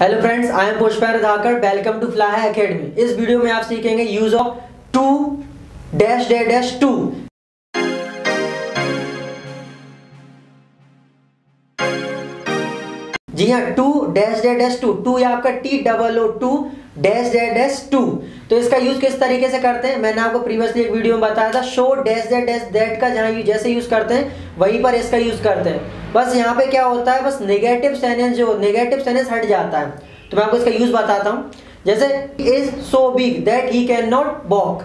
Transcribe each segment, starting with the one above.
Hello friends I am Pushpar Dhakar welcome to fly academy इस video में आप सीखेंगे use of too dash day dash to जी हाँ too dash day dash to two या आपका T double O too dash day dash to तो इसका use किस तरीके से करते हैं? मैंने आपको प्रीवियसली एक वीडियो में बताया था so dash day dash that का जहाँ जैसे यूज़ करते हैं, वहीं पर इसका यूज़ करते हैं। बस यहाँ पे क्या होता है, बस नेगेटिव सेनेंस जो नेगेटिव सेनेंस हट जाता है। तो मैं आपको इसका यूज़ बताता हूँ। जैसे is so big that he can not walk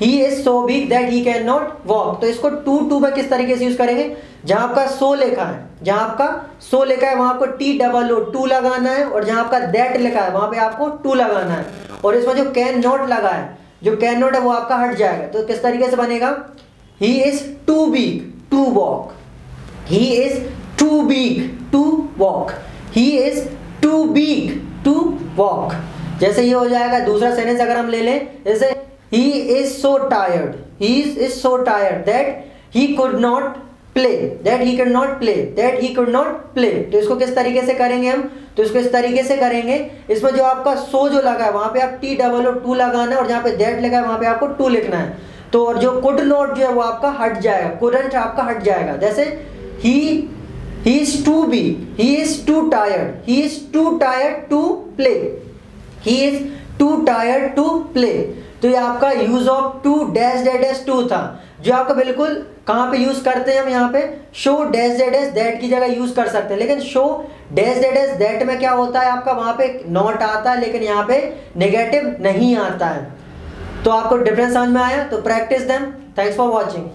he is so big that he can not walk तो इसको टू टू में किस तरीके से यूज़ करेंगे? जहाँ आपका सो लिखा है, जहाँ आपका सो लिखा है, वहाँ आपको टी डबल ओ टू लगाना है और जहाँ आपका दैट लिखा है, वहाँ पे आपको टू लगाना है। और इसमें जो कैन नॉट लगा है, जो कैन नॉट है, वो आपका हट जाएगा। तो किस तरीके से बनेगा? He is too big to walk he is too big to walk he is too big to walk जैसे ये हो जाएगा दूसरा सेंटेंस अगर हम ले लें जैसे he is so tired. He is, is so tired that he could not play that he could not play that he could not play. तो इसको किस तरीके से करेंगे हम? तो इसको इस तरीके से करेंगे इसमें जो आपका सो जो लगा है वहाँ पे आप टी डबल और टू लगाना है और जहाँ पे दैट लगा है वहाँ पे आपको टू लिखना है। तो और जो कुड नॉट जो है वो आपका हट जाएगा कुडंट आपका हट जाएगा। जैसे ही he is to be he is too tired he is too tired to play he is too tired to play तो ये आपका use of too dash day dash to था। जो आपका बिल्कुल कहाँ पे यूज़ करते हैं हम यहाँ पे? So dash day dash that की जगह यूज़ कर सकते हैं। लेकिन so dash day dash that में क्या होता है? आपका वहाँ पे नॉट आता है, लेकिन यहाँ पे नेगेटिव नहीं आता है। तो आपको डिफरेंस समझ में आया? तो practice them thanks for watching